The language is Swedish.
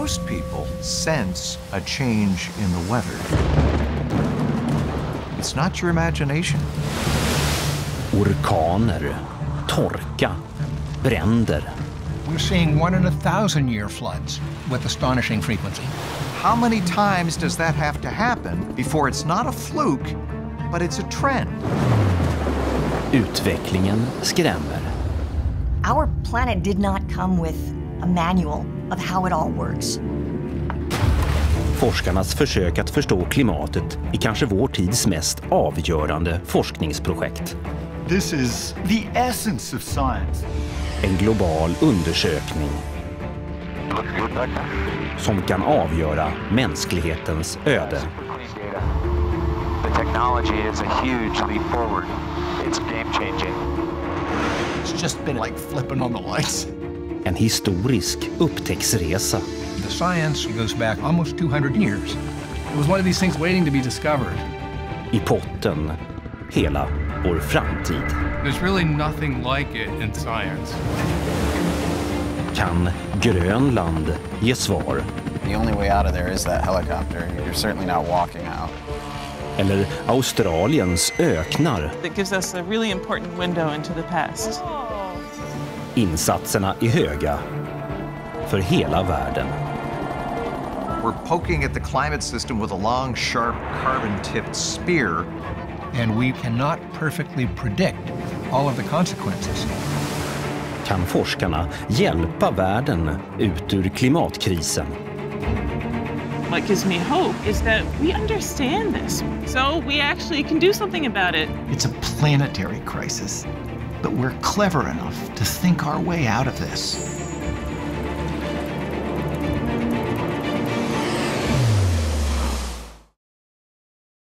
Most people sense a change in the weather. It's not your imagination. Orkaner, torka, bränder. We're seeing one in a thousand year floods with astonishing frequency. How many times does that have to happen before it's not a fluke, but it's a trend? Utvecklingen skrämmer. Our planet did not come with a manual of how it all works. Forskarnas försök att förstå klimatet är kanske vår tids mest avgörande forskningsprojekt. This is the essence of science. En global undersökning som kan avgöra mänsklighetens öde. The technology is a huge leap forward. It's game changing. It's just been like flipping on the lights. En historisk upptäcktsresa. The science goes back almost 200 years. It was one of these things waiting to be discovered. I potten, hela vår framtid. There's really nothing like it in science. Kan Grönland ge svar? The only way out of there is that helicopter. You're certainly not walking out. Eller Australiens öknar? That gives us a really important window into the past. Insatserna är höga för hela världen. We're poking at the climate system with a long, sharp, carbon-tipped spear. And we cannot perfectly predict all of the consequences. Kan forskarna hjälpa världen ut ur klimatkrisen? What gives me hope is that we understand this, so we actually can do something about it. It's a planetary crisis. But we're clever enough to think our way out of this.